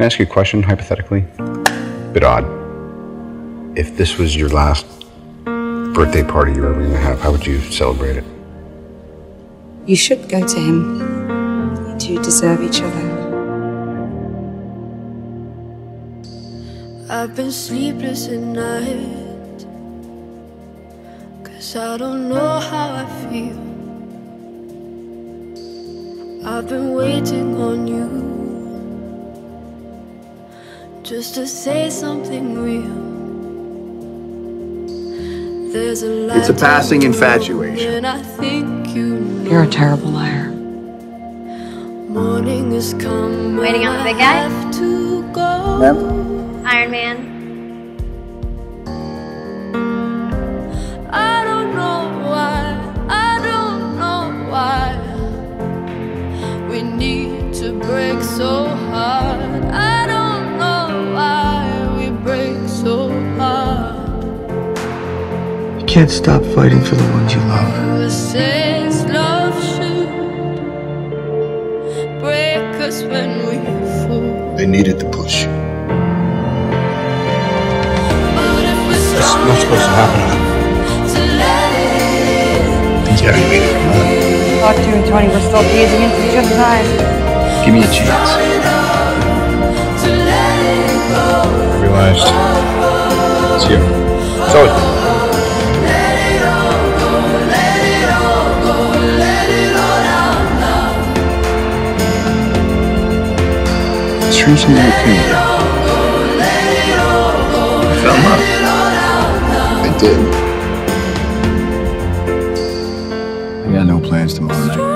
I ask you a question, hypothetically? Bit odd. If this was your last birthday party you were ever going to have, how would you celebrate it? You should go to him. You two deserve each other. I've been sleepless at night Cause I don't know how I feel I've been waiting on you Just to say something real There's a light It's a passing in the room infatuation. And I think you know You're a terrible liar. Morning has come Waiting on the big guy? have to go Ma'am? Iron Man. I don't know why, I don't know why we need to break so hard. I can't stop fighting for the ones you love. Who says love should break us when we fall? They needed the push. But if That's not supposed to happen. enough to let it Yeah, you made it come out. Doctor and Tony were still gazing into each other's eyes. Give me a chance. to let it go. I realized it's you. It's always been. Teresa never came here. I fell in love. I did. I got no plans tomorrow move